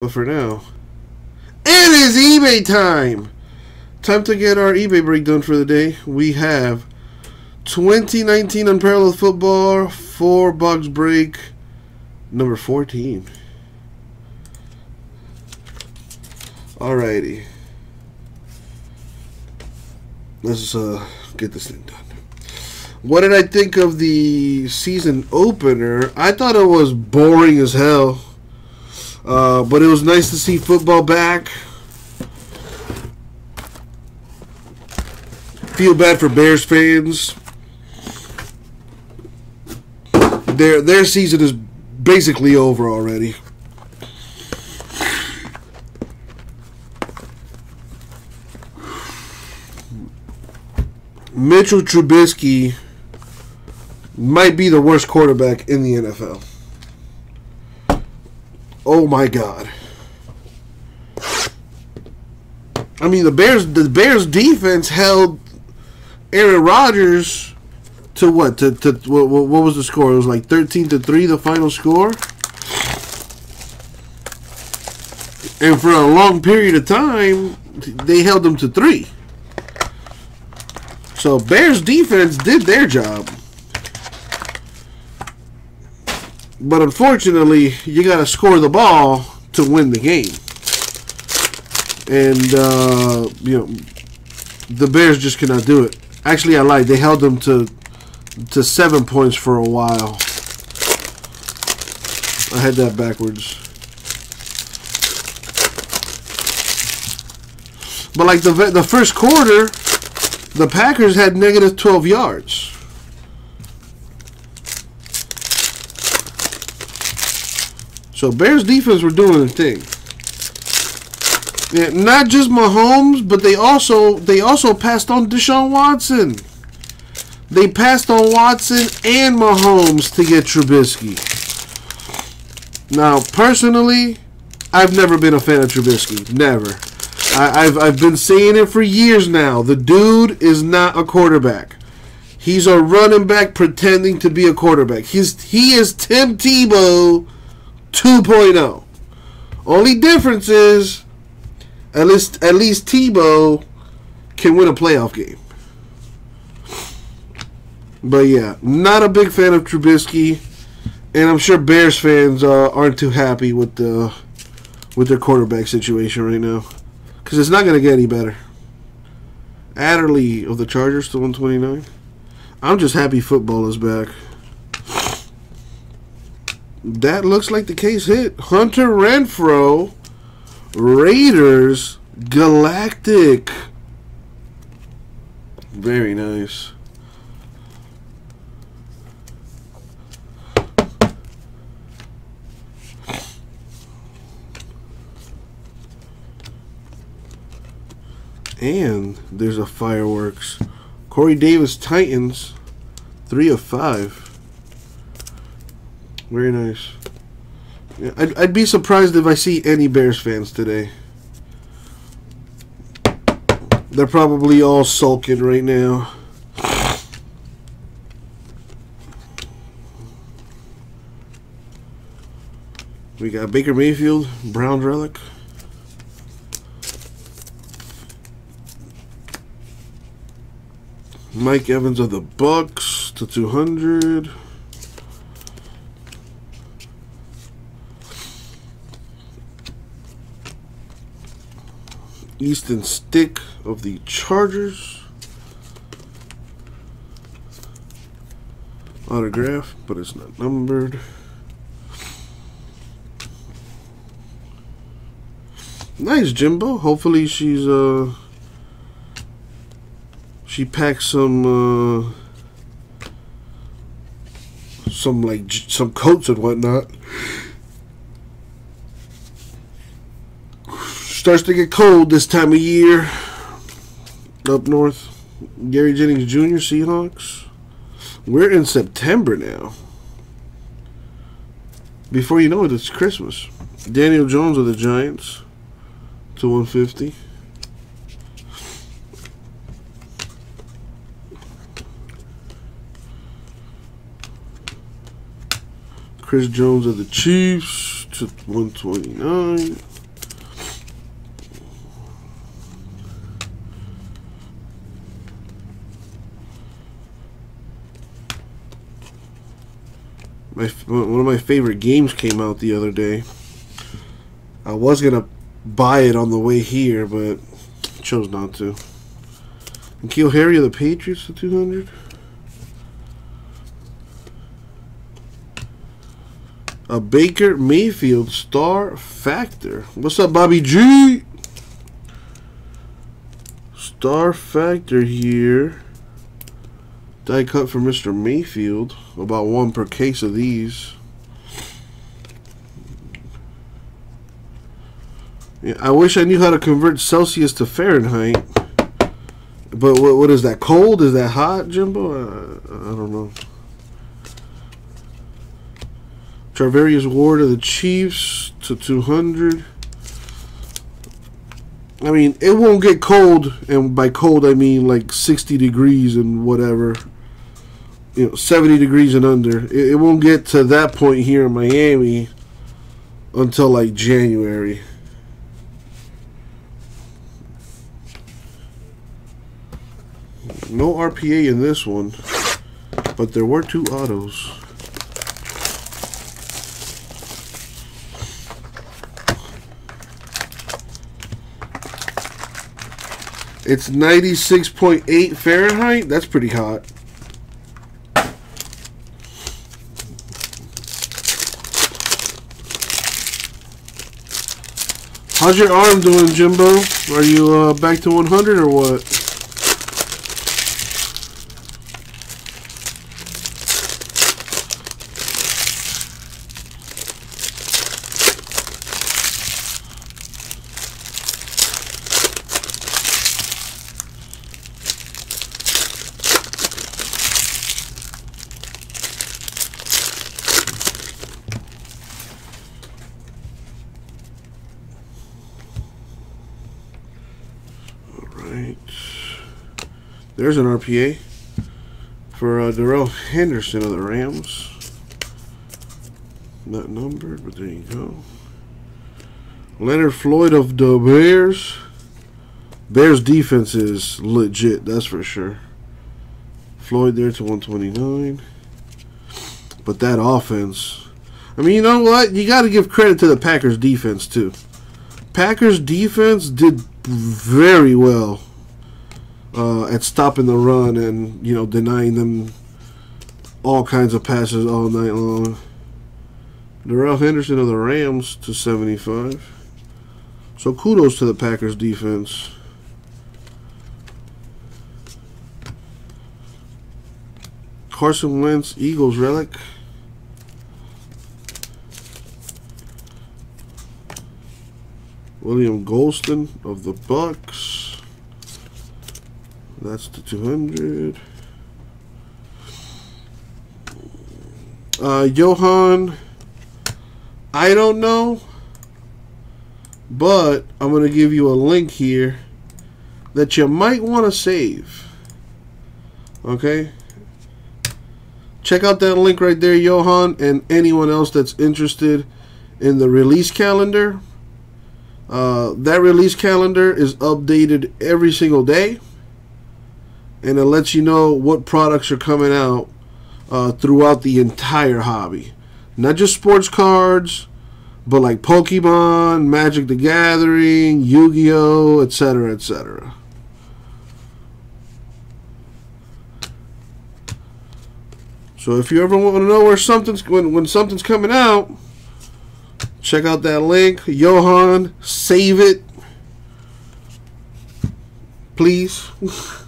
But for now, it is eBay time! Time to get our eBay break done for the day. We have 2019 Unparalleled Football, 4 box break, number 14. Alrighty. Let's uh, get this thing done. What did I think of the season opener? I thought it was boring as hell. Uh, but it was nice to see football back. Feel bad for Bears fans. Their their season is basically over already. Mitchell Trubisky might be the worst quarterback in the NFL. Oh my god. I mean the Bears the Bears defense held Aaron Rodgers to what? To, to what, what was the score? It was like 13 to 3 the final score. And for a long period of time, they held them to 3. So Bears defense did their job. But unfortunately, you got to score the ball to win the game. And, uh, you know, the Bears just cannot do it. Actually, I lied. They held them to to seven points for a while. I had that backwards. But like the the first quarter, the Packers had negative 12 yards. So Bears defense were doing the thing. Yeah, not just Mahomes, but they also they also passed on Deshaun Watson. They passed on Watson and Mahomes to get Trubisky. Now, personally, I've never been a fan of Trubisky. Never. I, have I've been saying it for years now. The dude is not a quarterback. He's a running back pretending to be a quarterback. He's he is Tim Tebow 2.0. Only difference is at least at least Tebow can win a playoff game. But yeah, not a big fan of Trubisky, and I'm sure Bears fans uh, aren't too happy with the with their quarterback situation right now because it's not going to get any better. Adderley of the Chargers to 129. I'm just happy football is back. That looks like the case hit. Hunter Renfrow, Raiders, Galactic. Very nice. And there's a fireworks. Corey Davis Titans, three of five. Very nice. Yeah, I'd, I'd be surprised if I see any Bears fans today. They're probably all sulking right now. We got Baker Mayfield, Brown Relic. Mike Evans of the Bucks to 200. Easton Stick of the Chargers. Autograph, but it's not numbered. Nice, Jimbo. Hopefully she's, uh... She packs some, uh... Some, like, some coats and whatnot. Starts to get cold this time of year up north. Gary Jennings Jr., Seahawks. We're in September now. Before you know it, it's Christmas. Daniel Jones of the Giants to 150. Chris Jones of the Chiefs to 129. My one of my favorite games came out the other day. I was gonna buy it on the way here, but chose not to. And N'Keal Harry of the Patriots to 200. A Baker Mayfield star factor. What's up, Bobby G? Star factor here. Die cut for Mr. Mayfield. About one per case of these. Yeah, I wish I knew how to convert Celsius to Fahrenheit. But what, what is that? Cold? Is that hot, Jimbo? Uh, I don't know. Charvarius Ward of the Chiefs to 200. I mean, it won't get cold, and by cold I mean like 60 degrees and whatever. You know, 70 degrees and under. It, it won't get to that point here in Miami until like January. No RPA in this one, but there were two autos. It's 96.8 Fahrenheit. That's pretty hot. How's your arm doing, Jimbo? Are you uh, back to 100 or what? There's an RPA for uh, Darrell Henderson of the Rams. Not numbered, but there you go. Leonard Floyd of the Bears. Bears defense is legit, that's for sure. Floyd there to 129. But that offense. I mean, you know what? You got to give credit to the Packers defense, too. Packers defense did very well uh, at stopping the run and you know denying them all kinds of passes all night long. Darrell Henderson of the Rams to 75. So kudos to the Packers defense. Carson Wentz, Eagles relic. William Gholston of the Bucks. That's the 200. Uh, Johan, I don't know, but I'm going to give you a link here that you might want to save. Okay? Check out that link right there, Johan, and anyone else that's interested in the release calendar. Uh, that release calendar is updated every single day and it lets you know what products are coming out uh, throughout the entire hobby. Not just sports cards, but like Pokemon, Magic the Gathering, Yu-Gi-Oh, etc., etc. So if you ever want to know where something's when when something's coming out, check out that link. Johan, save it, please.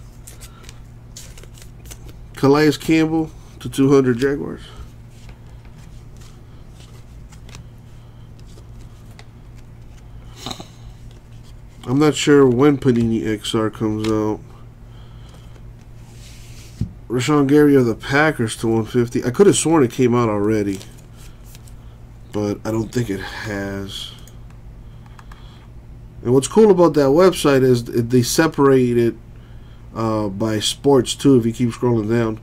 Calais Campbell to 200 Jaguars. I'm not sure when Panini XR comes out. Rashan Gary of the Packers to 150. I could have sworn it came out already, but I don't think it has. And what's cool about that website is they separate it uh, by sports too if you keep scrolling down.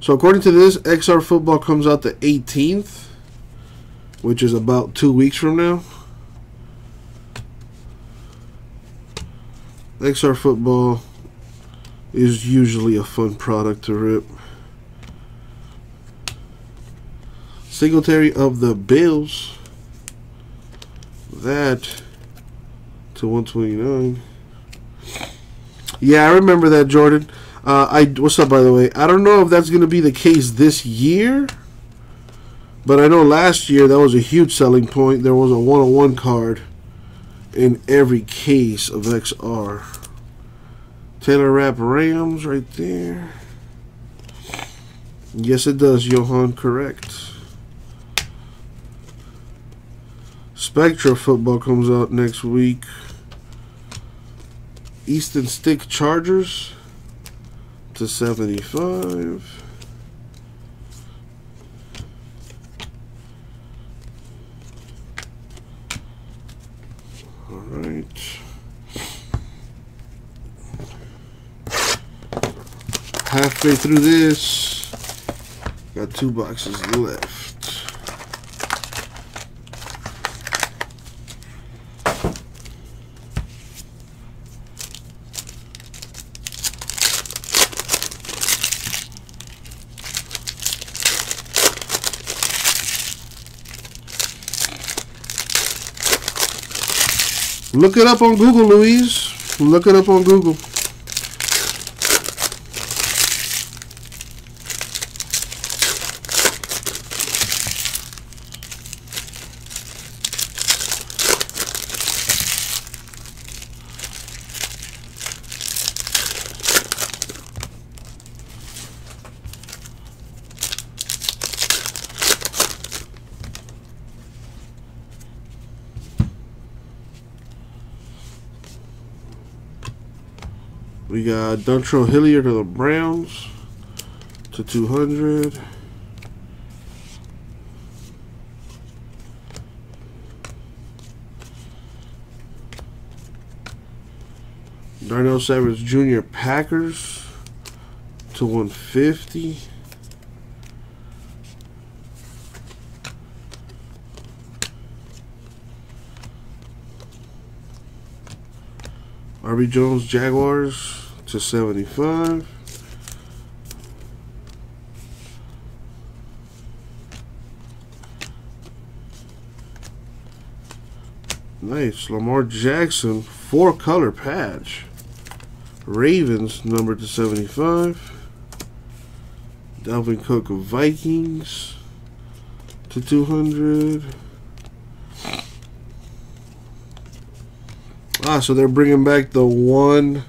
So according to this, XR football comes out the 18th, which is about two weeks from now. XR football is usually a fun product to rip. Singletary of the Bills. That to 129. Yeah, I remember that, Jordan. Uh, I what's up, by the way? I don't know if that's going to be the case this year, but I know last year that was a huge selling point. There was a one-on-one card in every case of XR. Taylor Rapp Rams right there. Yes, it does, Johan. Correct. Spectra football comes out next week. Easton Stick Chargers to 75. All right. Halfway through this, got two boxes left. Look it up on Google, Louise. Look it up on Google. We got Dontrell Hilliard to the Browns to 200. Darnell Savage Jr. Packers to 150. RB Jones Jaguars to 75. Nice. Lamar Jackson, four color patch. Ravens, number to 75. Dalvin Cook of Vikings to 200. Ah, so they're bringing back the one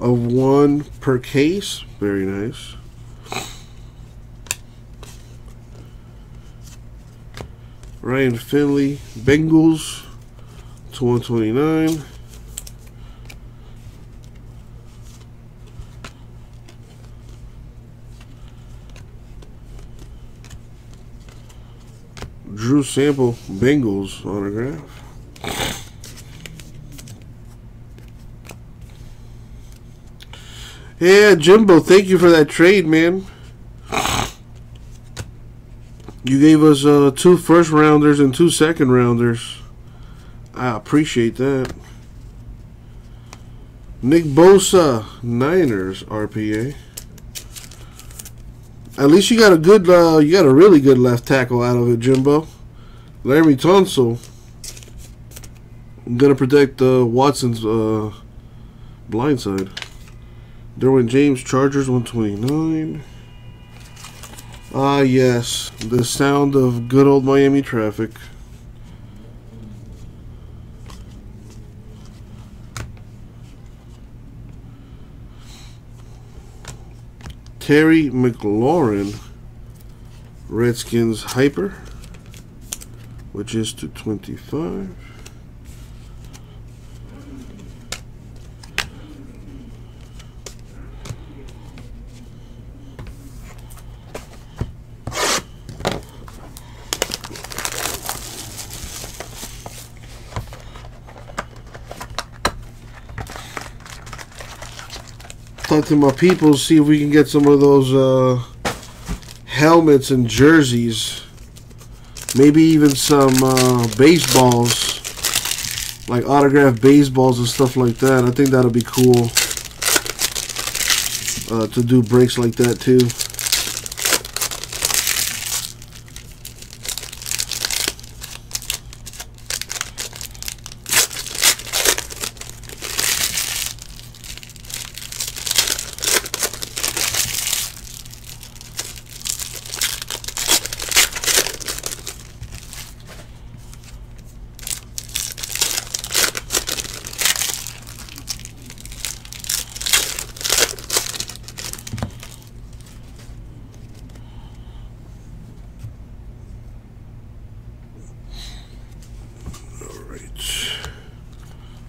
of one per case. Very nice. Ryan Finley, Bengals to 129. Drew Sample, Bengals autograph. Yeah, Jimbo, thank you for that trade, man. You gave us uh, two first rounders and two second rounders. I appreciate that. Nick Bosa, Niners RPA. At least you got a good, uh, you got a really good left tackle out of it, Jimbo. Laremy Tunsil. I'm gonna protect uh, Watson's uh, blind side. Derwin James, Chargers 129. Ah, yes. The sound of good old Miami traffic. Terry McLaurin, Redskins Hyper, which is to 25. To my people, see if we can get some of those uh, helmets and jerseys. Maybe even some uh, baseballs, like autographed baseballs and stuff like that. I think that'll be cool uh, to do breaks like that too.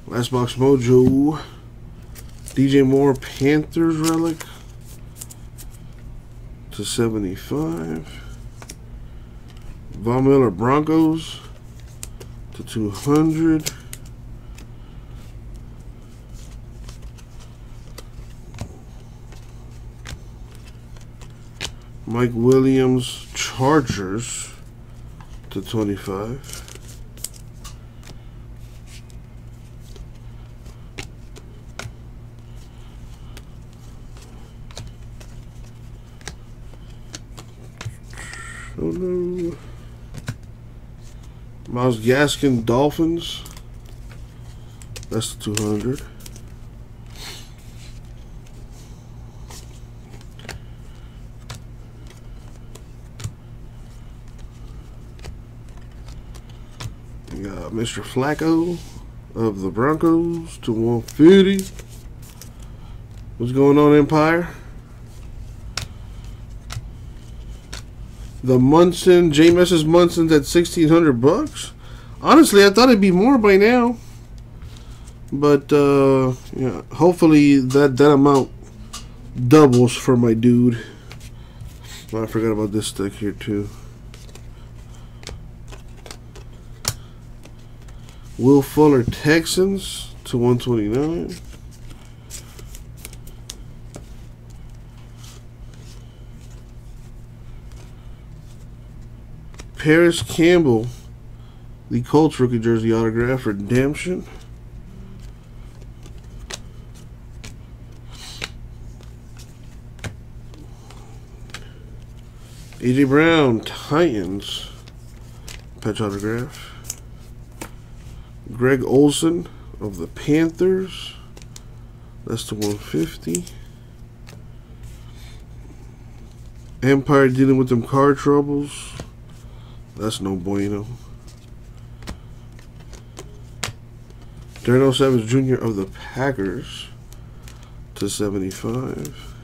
Last box mojo. DJ Moore Panthers relic to 75. Von Miller Broncos to 200. Mike Williams Chargers to 25. Oh no. Myles Gaskin Dolphins. That's the 200. We got Mr. Flacco of the Broncos to 150. What's going on, Empire? The Munson, Jameis Munson's at 1600 bucks. Honestly, I thought it'd be more by now. But, uh, yeah, hopefully that, that amount doubles for my dude. Oh, I forgot about this stick here, too. Will Fuller Texans to 129. Parris Campbell, the Colts rookie jersey autograph redemption. AJ Brown, Titans, patch autograph. Greg Olsen of the Panthers. That's the 150. Empire dealing with them car troubles. That's no bueno. Darnell Savage Jr. of the Packers to 75.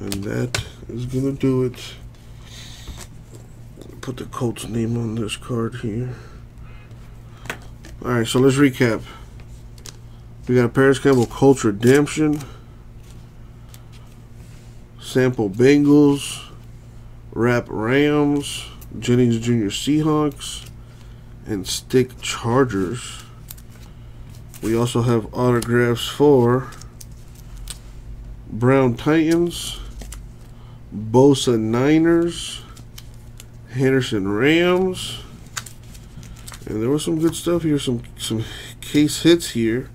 And that is going to do it. Put the Colts name on this card here. Alright, so let's recap. We got Parris Campbell Colts Redemption. Sample Bengals, Rapp Rams, Jennings Jr. Seahawks, and Stick Chargers. We also have autographs for Brown Titans, Bosa Niners, Henderson Rams, and there was some good stuff here, some some case hits here.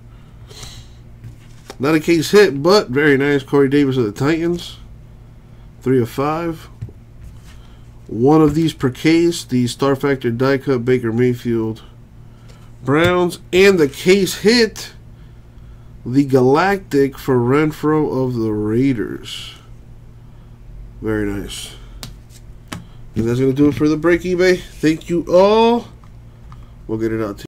Not a case hit, but very nice. Corey Davis of the Titans. Three of five. One of these per case. The Star Factor die cut Baker Mayfield Browns. And the case hit. The Galactic for Renfrow of the Raiders. Very nice. And that's going to do it for the break, eBay. Thank you all. We'll get it out to.